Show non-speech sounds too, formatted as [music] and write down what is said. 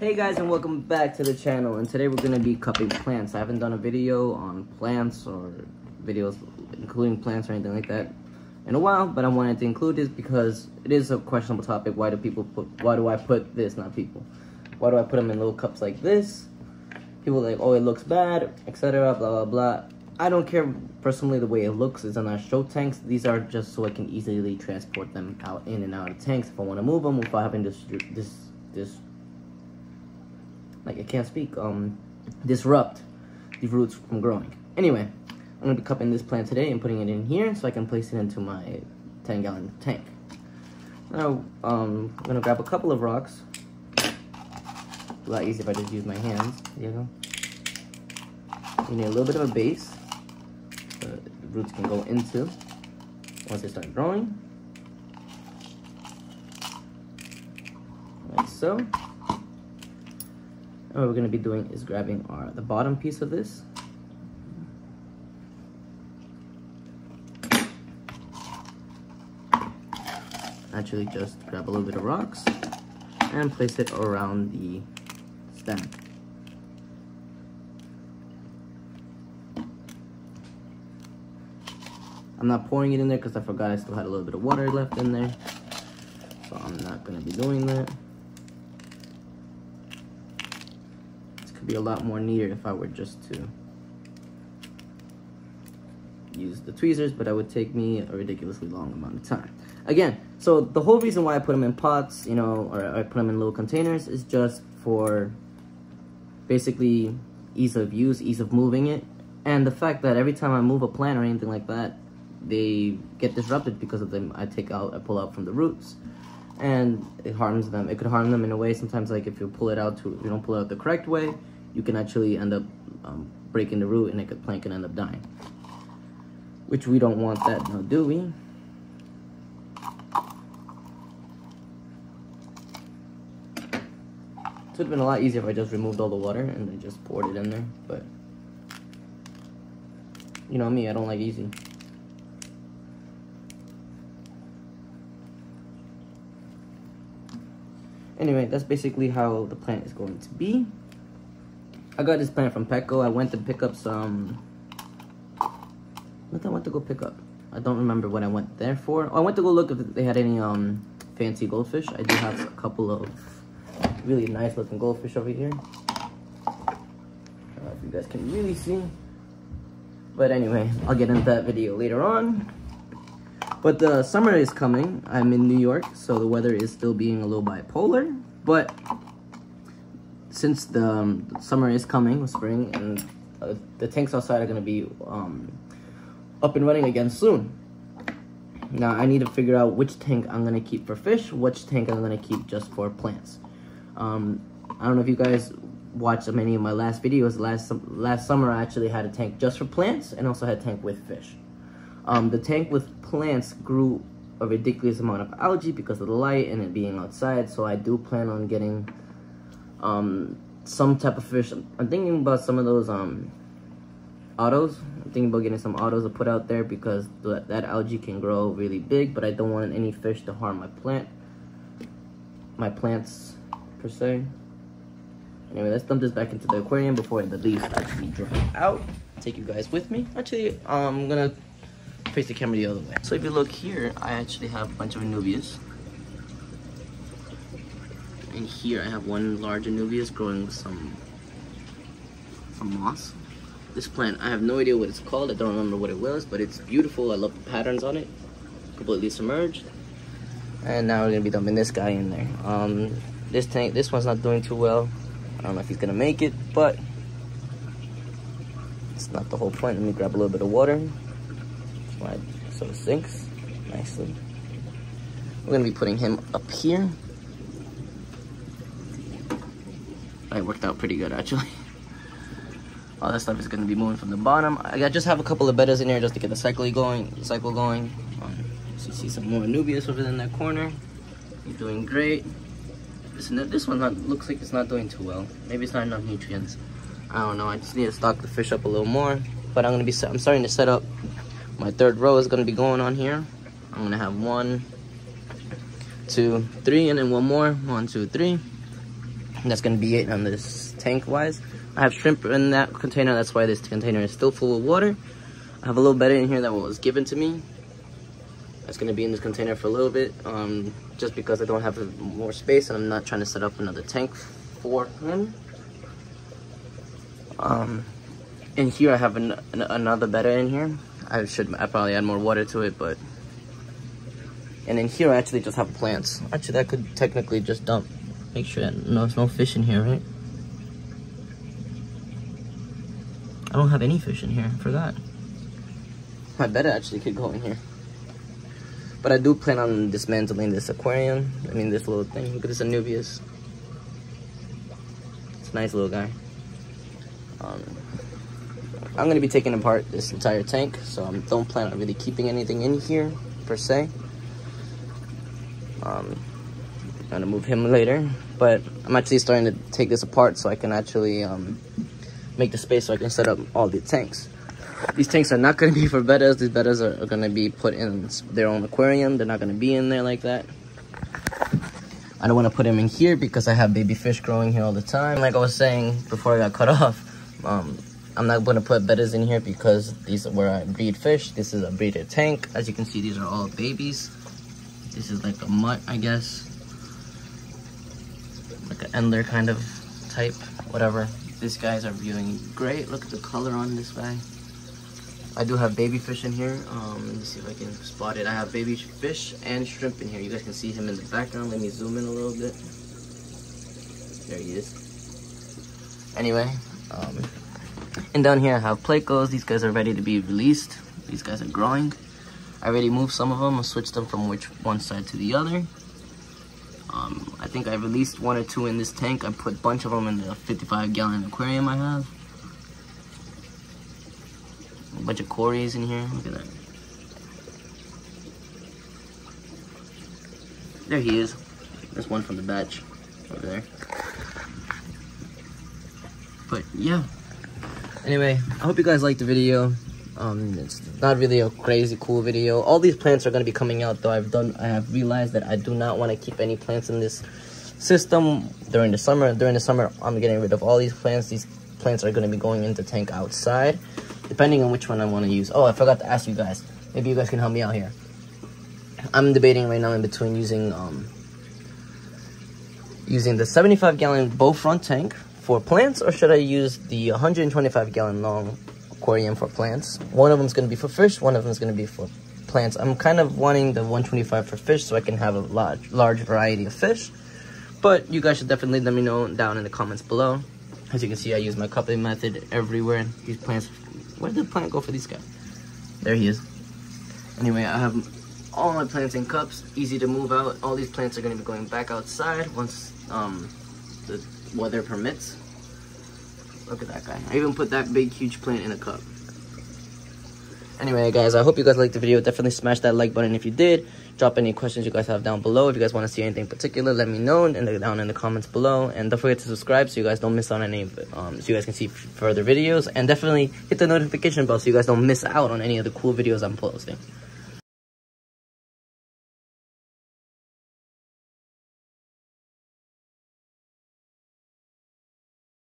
Hey guys and welcome back to the channel and today we're going to be cupping plants. I haven't done a video on plants or videos including plants or anything like that in a while but I wanted to include this because it is a questionable topic. Why do people put, why do I put this, not people? Why do I put them in little cups like this? People like, oh it looks bad, etc. blah blah blah. I don't care personally the way it looks. It's on our show tanks. These are just so I can easily transport them out in and out of tanks if I want to move them without having this this this like I can't speak, um, disrupt the roots from growing. Anyway, I'm gonna be cupping this plant today and putting it in here so I can place it into my 10 gallon tank. Now, um, I'm gonna grab a couple of rocks. A lot easier if I just use my hands. You go. You need a little bit of a base so the roots can go into once they start growing. Like so. And what we're going to be doing is grabbing our the bottom piece of this. Actually just grab a little bit of rocks and place it around the stem. I'm not pouring it in there because I forgot I still had a little bit of water left in there. So I'm not going to be doing that. Be a lot more neater if I were just to use the tweezers, but that would take me a ridiculously long amount of time. Again, so the whole reason why I put them in pots, you know, or I put them in little containers is just for basically ease of use, ease of moving it, and the fact that every time I move a plant or anything like that, they get disrupted because of them. I take out, I pull out from the roots and it harms them. It could harm them in a way. Sometimes, like if you pull it out to, you don't pull it out the correct way, you can actually end up um, breaking the root, and the plant can end up dying. Which we don't want that now, do we? It would have been a lot easier if I just removed all the water and then just poured it in there, but you know me, I don't like easy. Anyway, that's basically how the plant is going to be. I got this plant from Petco. I went to pick up some... What I went to go pick up? I don't remember what I went there for. Oh, I went to go look if they had any um fancy goldfish. I do have a couple of really nice looking goldfish over here. Uh, if you guys can really see. But anyway, I'll get into that video later on. But the summer is coming. I'm in New York, so the weather is still being a little bipolar. But since the, um, summer is coming, spring, and uh, the tanks outside are going to be um, up and running again soon. Now, I need to figure out which tank I'm going to keep for fish, which tank I'm going to keep just for plants. Um, I don't know if you guys watched many of my last videos. Last, last summer, I actually had a tank just for plants and also had a tank with fish. Um, the tank with plants grew a ridiculous amount of algae because of the light and it being outside, so I do plan on getting um, some type of fish. I'm thinking about some of those um, autos. I'm thinking about getting some autos to put out there because th that algae can grow really big, but I don't want any fish to harm my plant, my plants per se. Anyway, let's dump this back into the aquarium before the leaves actually dry out. Take you guys with me. Actually, I'm gonna face the camera the other way. So if you look here, I actually have a bunch of Anubias. And here I have one large Anubias growing with some, some moss. This plant, I have no idea what it's called. I don't remember what it was, but it's beautiful. I love the patterns on it. Completely submerged. And now we're gonna be dumping this guy in there. Um, this tank, this one's not doing too well. I don't know if he's gonna make it, but it's not the whole point. Let me grab a little bit of water so it sinks nicely. We're gonna be putting him up here. It worked out pretty good actually. All that stuff is gonna be moving from the bottom. I just have a couple of bettas in here just to get the cycle going. The cycle going. Um, so you see some more Anubias over in that corner. You're doing great. This, this one not, looks like it's not doing too well. Maybe it's not enough nutrients. I don't know. I just need to stock the fish up a little more. But I'm gonna be. I'm starting to set up my third row is going to be going on here. I'm to have one, two, three, and then one more. One, two, three. That's gonna be it on this tank wise. I have shrimp in that container, that's why this container is still full of water. I have a little betta in here that was given to me. That's gonna be in this container for a little bit, um, just because I don't have more space and I'm not trying to set up another tank for him. Um, in here I have an, an, another betta in here. I should I probably add more water to it, but and in here I actually just have plants. Actually, that could technically just dump. Make sure that no, there's no fish in here, right? I don't have any fish in here. For that. I forgot. My betta actually could go in here. But I do plan on dismantling this aquarium. I mean, this little thing. Look at this Anubias. It's a nice little guy. Um, I'm going to be taking apart this entire tank, so I don't plan on really keeping anything in here, per se. Um, To move him later, but I'm actually starting to take this apart so I can actually um, make the space so I can set up all the tanks. These tanks are not going to be for bettas. These bettas are, are going to be put in their own aquarium. They're not going to be in there like that. I don't want to put them in here because I have baby fish growing here all the time. Like I was saying before I got cut [laughs] off, um, I'm not going to put bettas in here because these are where I breed fish. This is a breeder tank. As you can see, these are all babies. This is like a mutt, I guess. Like an Endler kind of type, whatever. These guys are viewing great. Look at the color on this guy. I do have baby fish in here. Um, let me see if I can spot it. I have baby fish and shrimp in here. You guys can see him in the background. Let me zoom in a little bit. There he is. Anyway, um, and down here I have plecos. These guys are ready to be released. These guys are growing. I already moved some of them. I switched them from which one side to the other. Um, I think I released one or two in this tank. I put a bunch of them in the 55 gallon aquarium I have. A bunch of cories in here. Look at that. There he is. There's one from the batch over there. But yeah. Anyway, I hope you guys liked the video. Um, it's not really a crazy cool video. All these plants are going to be coming out though. I've done, I have realized that I do not want to keep any plants in this system during the summer. During the summer, I'm getting rid of all these plants. These plants are going to be going into tank outside depending on which one I want to use. Oh, I forgot to ask you guys. Maybe you guys can help me out here. I'm debating right now in between using um, using the 75 gallon bow front tank for plants or should I use the 125 gallon long aquarium for plants? One of them is going to be for fish, one of them is going to be for plants. I'm kind of wanting the 125 for fish so I can have a large, large variety of fish. But you guys should definitely let me know down in the comments below. As you can see, I use my cupping method everywhere. These plants where did the plant go for these guys? There he is. Anyway, I have all my plants in cups, easy to move out. All these plants are going to be going back outside once um, the weather permits. Look at that guy. I even put that big, huge plant in a cup. Anyway, guys, I hope you guys liked the video. Definitely smash that like button if you did. Drop any questions you guys have down below. If you guys want to see anything particular, let me know down in the comments below. And don't forget to subscribe so you guys don't miss out on any, um, so you guys can see further videos. And definitely hit the notification bell so you guys don't miss out on any of the cool videos I'm posting.